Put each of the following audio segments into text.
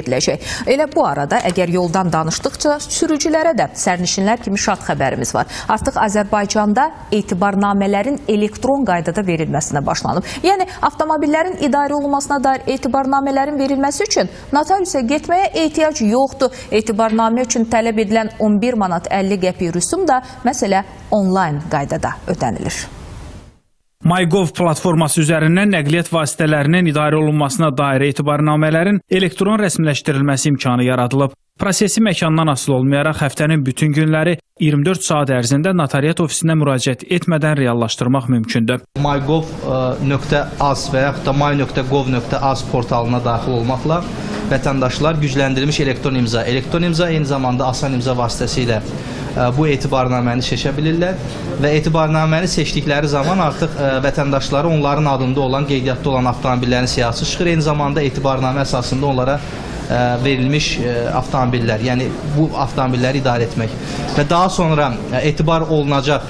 ediləcək. Elə bu arada əgər yoldan danışdıqca sürücülərə də sərnişinlər kimi şad xəbərimiz var. Artıq Azərbaycanda etibarnamələrin elektron qaydada verilməsinə başlanıb. Yəni avtomobillərin idarə olunmasına dair etibarnamələrin verilməsi üçün notariusa getməyə ehtiyac yoxdur. Etibarnamə üçün tələb edilən 11 manat 50 qəpik rüsum da məsələ onlayn qaydada ödənilir. MyGov platforması üzərindən nəqliyyat vasitələrinin idarə olunmasına dair etibarnamələrin elektron rəsmiləşdirilməsi imkanı yaradılıb. Prosesi məkandan asılı olmayaraq həftənin bütün günləri 24 saat ərzində notariat ofisinə müraciət etmədən reallaşdırmaq mümkündür. mygov.az və yaxud da my.gov.az portalına daxil olmaqla vətəndaşlar gücləndirilmiş elektron imza, elektron imza eyni zamanda asan imza vasitəsilə bu etibarnaməni seçə bilirlər və etibarnaməni seçdikləri zaman artıq vətəndaşları onların adında olan, qeydiyyatda olan avtomobillərin siyahısı çıxır. Eyni zamanda etibarnamə əsasında onlara verilmiş avtomobillər, yəni bu avtomobilləri idarə etmək və daha sonra etibar olunacaq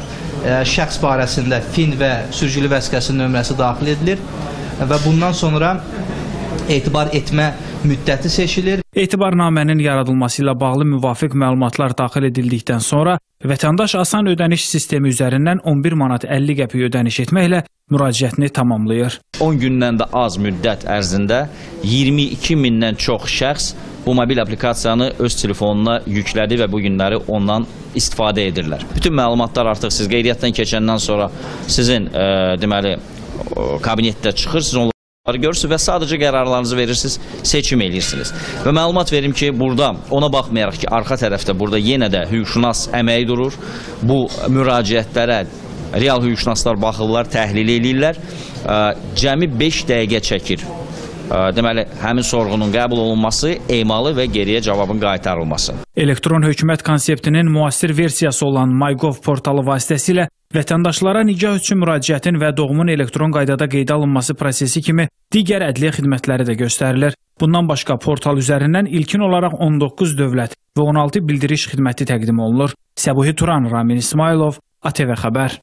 şəxs barəsində fin və sürücülük vəsiqəsinin nömrəsi daxil edilir və bundan sonra etibar etmə müddəti seçilir. Etibarnamənin yaradılması ilə bağlı müvafiq məlumatlar daxil edildikdən sonra vətəndaş asan ödəniş sistemi üzərindən 11 manat 50 qəpik ödəniş etməklə müraciətini tamamlayır. 10 gündən də az müddət ərzində 22 mindən çox şəxs bu mobil applikasiyanı öz telefonuna yüklədi və bu günləri ondan istifadə edirlər. Bütün məlumatlar artıq siz qeydiyyatdan keçəndən sonra sizin e, deməli kabinetdə çıxır, siz onları görürsünüz və sadəcə qərarlarınızı verirsiniz, seçim eləyirsiniz. Və məlumat verim ki, burada ona baxmayaraq ki, arxa tərəfdə burada yenə də hüquqşünas əməyi durur. Bu müraciətlərə real hüquqşünaslar baxırlar, təhlil eləyirlər. Cəmi 5 dəqiqə çəkir. Deməli, həmin sorğunun qəbul olunması, emalı və geriyə cavabın qaytarılması. Elektron hökumət konseptinin müasir versiyası olan MyGov portalı vasitəsilə Vətəndaşlara nikah üçün müraciətin və doğumun elektron qaydada qeydə alınması prosesi kimi digər ədliyyə xidmətləri də göstərilir. Bundan başqa portal üzərindən ilkin olaraq 19 dövlət və 16 bildiriş xidməti təqdim olunur. Səbuhi Turan, Ramin İsmailov, ATV xəbər.